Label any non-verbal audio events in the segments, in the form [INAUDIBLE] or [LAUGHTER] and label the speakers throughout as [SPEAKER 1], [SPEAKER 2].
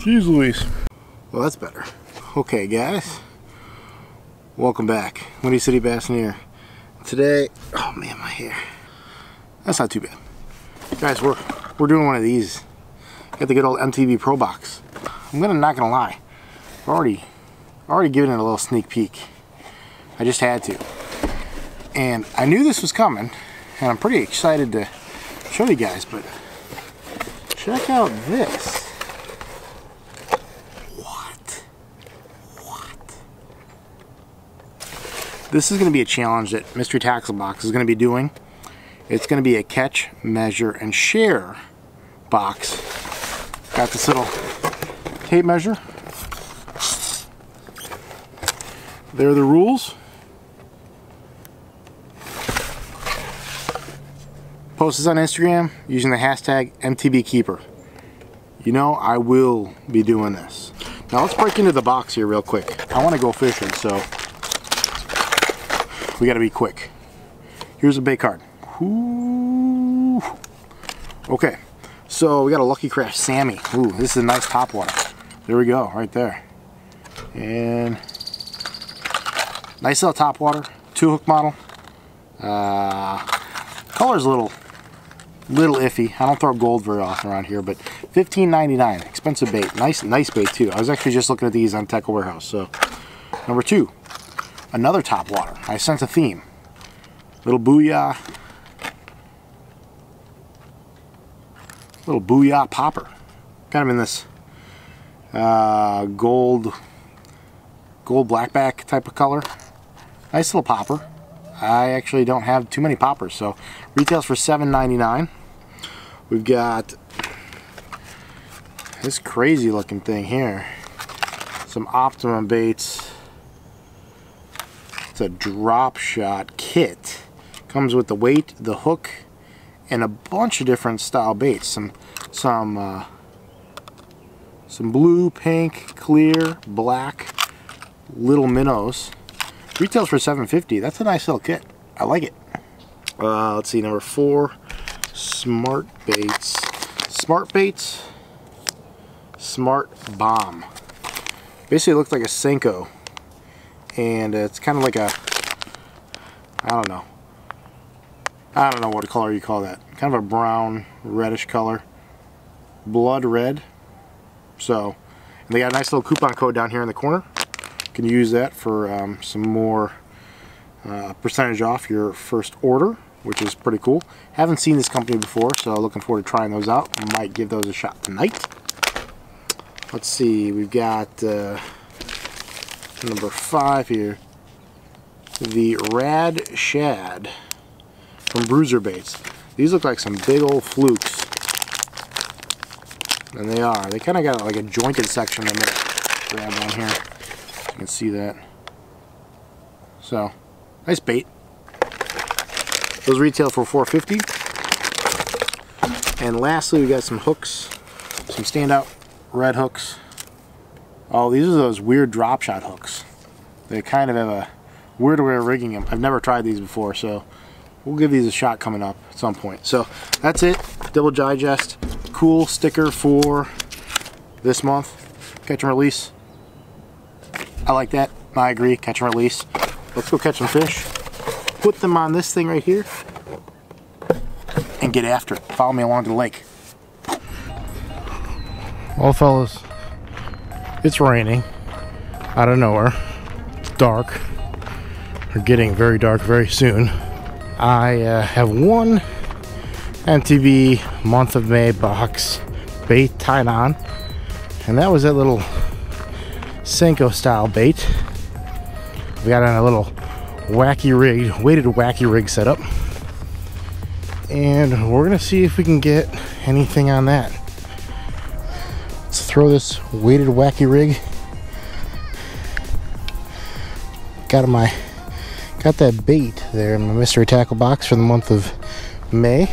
[SPEAKER 1] Jeez Louise. Well, that's better. Okay, guys. Welcome back. Windy City Bassineer. Today, oh man, my hair. That's not too bad. Guys, we're we're doing one of these. Got the good old MTB Pro Box. I'm gonna not gonna lie. I've already already given it a little sneak peek. I just had to. And I knew this was coming, and I'm pretty excited to show you guys, but check out this. What? What? This is going to be a challenge that Mystery Tackle Box is going to be doing. It's going to be a catch, measure, and share box. Got this little tape measure. There are the rules. Post this on Instagram using the hashtag MTBKeeper. You know, I will be doing this. Now let's break into the box here real quick. I want to go fishing, so we got to be quick. Here's a bait card. Ooh. Okay, so we got a Lucky Craft, Sammy. Ooh, this is a nice top water. There we go, right there. And nice little top water, two hook model. Uh, color's a little little iffy. I don't throw gold very often around here, but $15.99, expensive bait. Nice, nice bait too. I was actually just looking at these on Tackle Warehouse. So, number two, another top water. I sense a theme. Little booyah, little booyah popper. Kind of in this uh, gold, gold blackback type of color. Nice little popper. I actually don't have too many poppers, so retails for $7.99. We've got this crazy looking thing here. Some Optimum baits. A drop shot kit. Comes with the weight, the hook, and a bunch of different style baits. Some some uh, some blue, pink, clear, black, little minnows. Retails for 750. That's a nice little kit. I like it. Uh, let's see, number four, Smart Baits. Smart Baits, Smart Bomb. Basically, it looks like a Senko, and it's kind of like a, I don't know, I don't know what color you call that. Kind of a brown, reddish color. Blood red. So, they got a nice little coupon code down here in the corner. You can use that for um, some more uh, percentage off your first order, which is pretty cool. Haven't seen this company before, so looking forward to trying those out. Might give those a shot tonight. Let's see, we've got uh, number five here. The Rad Shad from Bruiser Baits. These look like some big old flukes. And they are. They kind of got like a jointed section in there. Grab one here. You can see that. So, nice bait. Those retail for 450 And lastly, we got some hooks. Some standout red hooks. Oh, these are those weird drop shot hooks. They kind of have a weird way of rigging them. I've never tried these before, so we'll give these a shot coming up at some point. So that's it. Double Digest. Cool sticker for this month. Catch and release. I like that. I agree. Catch and release. Let's go catch some fish. Put them on this thing right here and get after it. Follow me along to the lake. Well, fellas, it's raining out of nowhere. It's dark. We're getting very dark very soon. I uh, have one MTB month of May box bait tied on, and that was that little Senko style bait. We got on a little wacky rig, weighted wacky rig setup, and we're gonna see if we can get anything on that. Throw this weighted wacky rig. Got my got that bait there in my mystery tackle box for the month of May.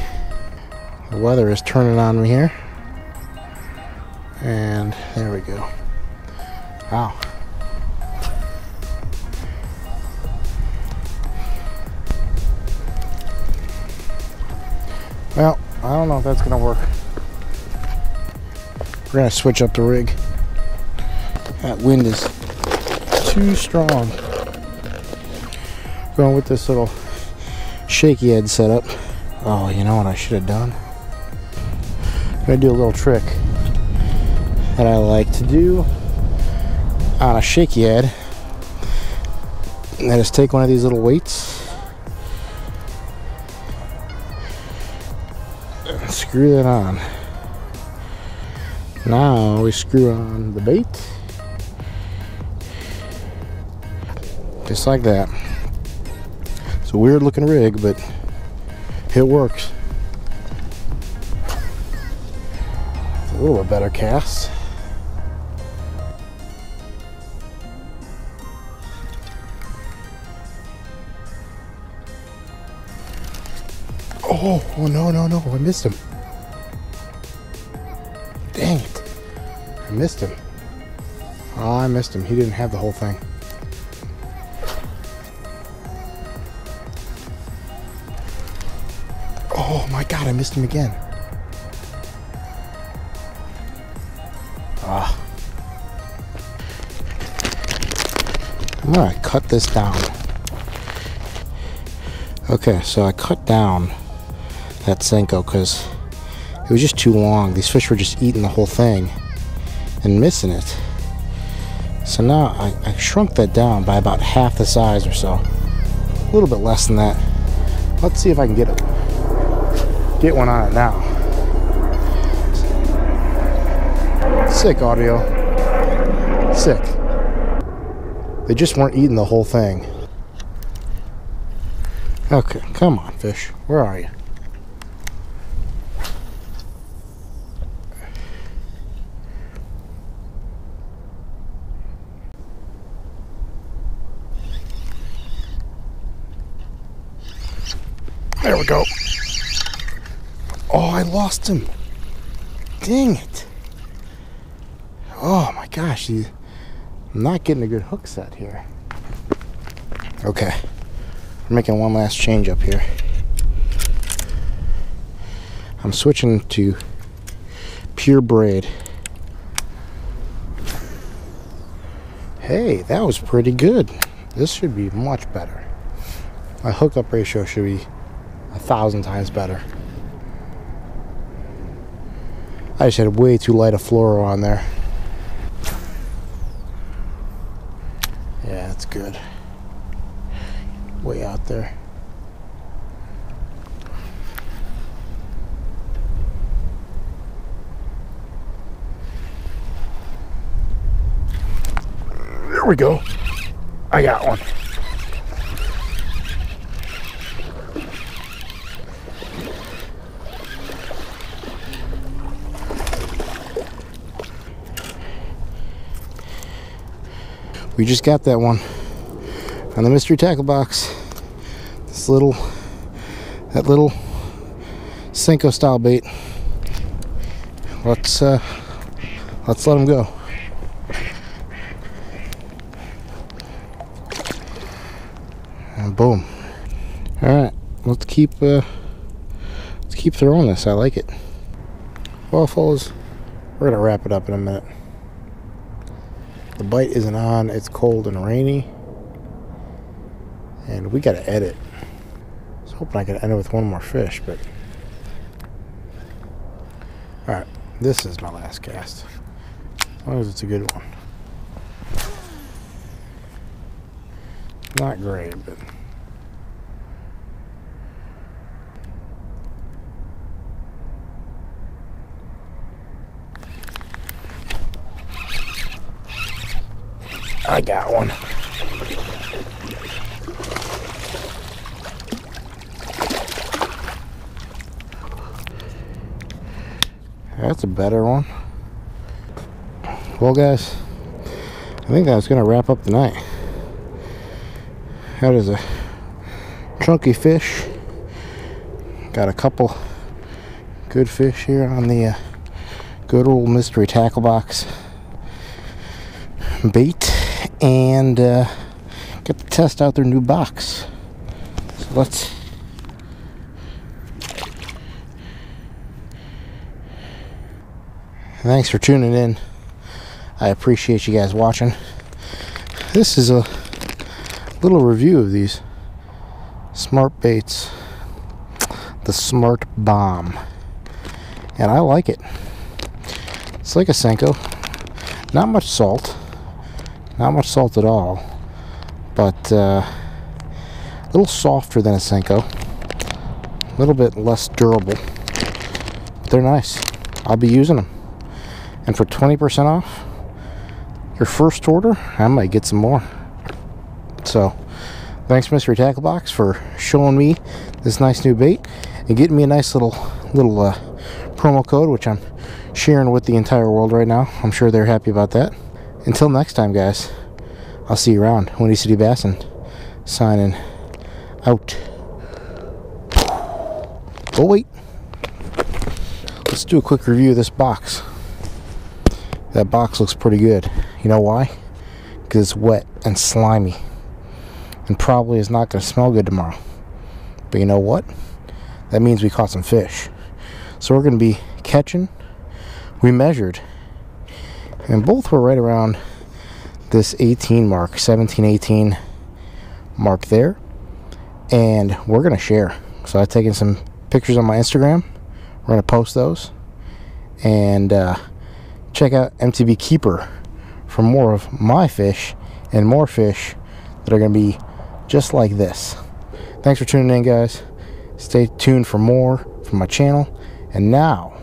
[SPEAKER 1] The weather is turning on me here. And there we go. Wow. Well, I don't know if that's gonna work. We're gonna switch up the rig. That wind is too strong. Going with this little shaky head setup. Oh, you know what I should have done? I'm gonna do a little trick that I like to do on a shaky head. And that is take one of these little weights and screw that on. Now we screw on the bait. Just like that. It's a weird looking rig, but it works. It's a little bit better cast. Oh, oh no, no, no, I missed him. Dang missed him. Oh, I missed him. He didn't have the whole thing. Oh my god, I missed him again. Ah. I'm gonna cut this down. Okay, so I cut down that Senko because it was just too long. These fish were just eating the whole thing and missing it. So now I, I shrunk that down by about half the size or so. A little bit less than that. Let's see if I can get it. Get one on it now. Sick audio. Sick. They just weren't eating the whole thing. Okay, come on, fish. Where are you? There we go. Oh, I lost him. Dang it. Oh my gosh, I'm not getting a good hook set here. Okay, we're making one last change up here. I'm switching to pure braid. Hey, that was pretty good. This should be much better. My hookup ratio should be a thousand times better. I just had way too light a fluoro on there. Yeah, that's good. Way out there. There we go. I got one. We just got that one on the mystery tackle box. This little that little Senko style bait. Let's uh let's let him go. And boom. All right let's keep uh let's keep throwing this. I like it. Well fellas we're gonna wrap it up in a minute the bite isn't on it's cold and rainy. And we gotta edit. I was hoping I could end it with one more fish but all right this is my last cast. As long as it's a good one. Not great but I got one. That's a better one. Well, guys, I think that's going to wrap up the night. That is a chunky fish. Got a couple good fish here on the uh, good old mystery tackle box bait and uh, get to test out their new box. So let's Thanks for tuning in. I appreciate you guys watching. This is a little review of these smart baits. The Smart Bomb. And I like it. It's like a Senko. Not much salt. Not much salt at all. But uh, a little softer than a Senko. A little bit less durable. But they're nice. I'll be using them. And for 20% off your first order, I might get some more. So, thanks Mystery Tackle Box for showing me this nice new bait and getting me a nice little little uh, promo code, which I'm sharing with the entire world right now. I'm sure they're happy about that. Until next time, guys, I'll see you around. Windy City Bassin signing out. Oh, wait. Let's do a quick review of this box. That box looks pretty good. You know why? Because it's wet and slimy. And probably is not going to smell good tomorrow. But you know what? That means we caught some fish. So we're going to be catching. We measured. And both were right around this 18 mark, 17, 18 mark there. And we're going to share. So I've taken some pictures on my Instagram. We're to post those. And uh, check out MTB Keeper for more of my fish and more fish that are going to be just like this. Thanks for tuning in, guys. Stay tuned for more from my channel. And now,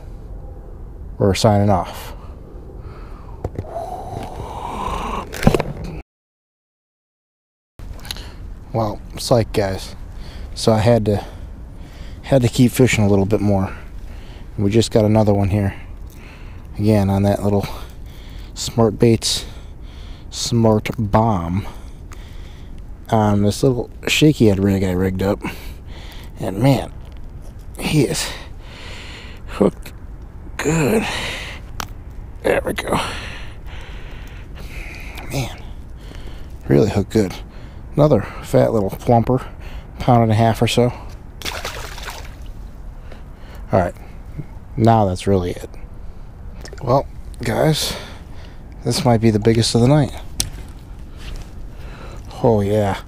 [SPEAKER 1] we're signing off. Well, like guys. So I had to had to keep fishing a little bit more. We just got another one here. Again on that little Smart Baits Smart Bomb. On this little shaky head rig I rigged up. And man, he is hooked good. There we go. Man, really hooked good. Another fat little plumper, pound and a half or so. Alright, now that's really it. Well, guys, this might be the biggest of the night. Oh, yeah,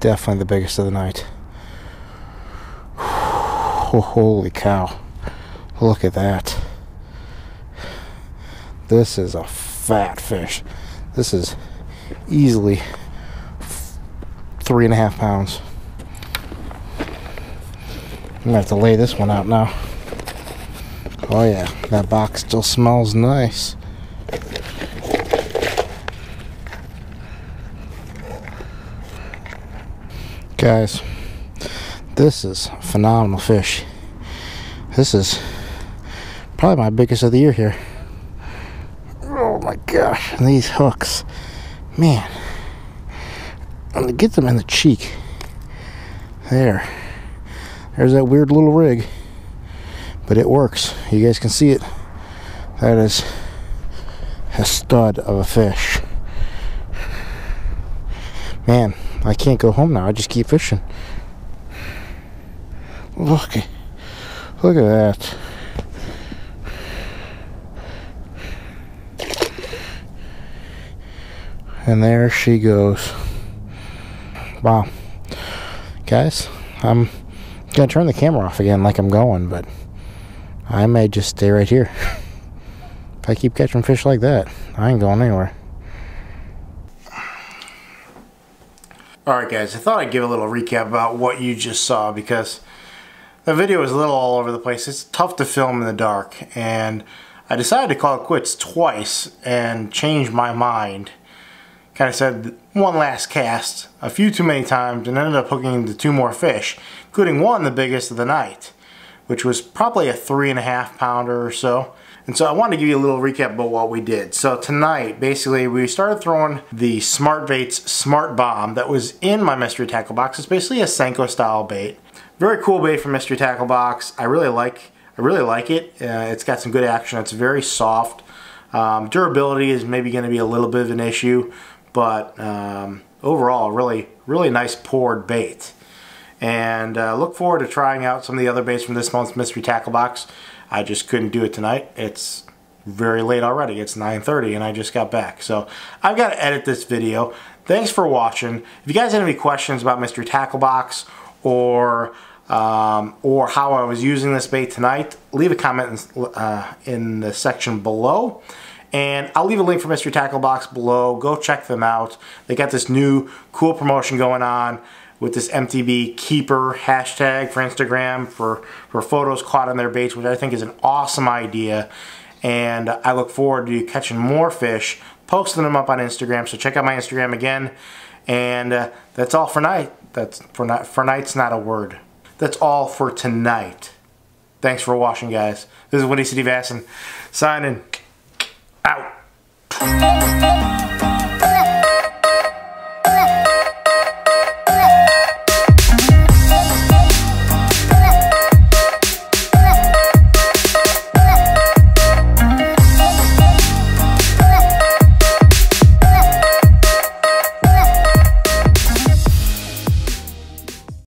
[SPEAKER 1] definitely the biggest of the night. [SIGHS] Oh, holy cow. Look at that. This is a fat fish. This is easily three and a half pounds. I'm gonna have to lay this one out now. Oh yeah, that box still smells nice. Guys, this is phenomenal fish. This is probably my biggest of the year here. Oh my gosh, and these hooks. Man, I'm gonna get them in the cheek. There. There's that weird little rig. But it works. You guys can see it. That is a stud of a fish. Man, I can't go home now. I just keep fishing. Look, look at that. And there she goes. Wow. Guys, I'm gonna turn the camera off again like I'm going, but I may just stay right here. [LAUGHS] if I keep catching fish like that, I ain't going anywhere. Alright guys, I thought I'd give a little recap about what you just saw because the video was a little all over the place. It's tough to film in the dark and I decided to call it quits twice and change my mind. Kind of said one last cast a few too many times and ended up hooking into two more fish, including one the biggest of the night, which was probably a three and a half pounder or so. And so I wanted to give you a little recap about what we did. So tonight, basically, we started throwing the Smart Baits Smart Bomb that was in my mystery tackle box. It's basically a Senko style bait. Very cool bait from Mystery Tackle Box. I really like I really like it. Uh, it's got some good action. It's very soft. Um, durability is maybe going to be a little bit of an issue, but um, overall, really, really nice poured bait. And uh, look forward to trying out some of the other baits from this month's Mystery Tackle Box. I just couldn't do it tonight. It's very late already. It's 9.30 and I just got back. So I've got to edit this video. Thanks for watching. If you guys have any questions about Mystery Tackle Box or um, or how I was using this bait tonight, leave a comment in, uh, in the section below. And I'll leave a link for Mystery Tackle Box below. Go check them out. They got this new cool promotion going on with this MTB Keeper hashtag for Instagram for, for photos caught on their baits, which I think is an awesome idea. And I look forward to catching more fish, posting them up on Instagram. So check out my Instagram again. And uh, that's all for night. That's for night. For night's not a word. That's all for tonight. Thanks for watching, guys. This is Windy City Bassin signing out.